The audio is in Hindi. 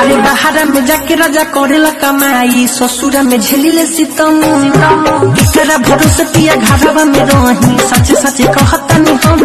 अरे बाहर में जाके राजा करेला कमाई ससुरा में झेलिले सीतम। तेरा भरोसे पिया घरवा में रही सच सच कहतनी हम।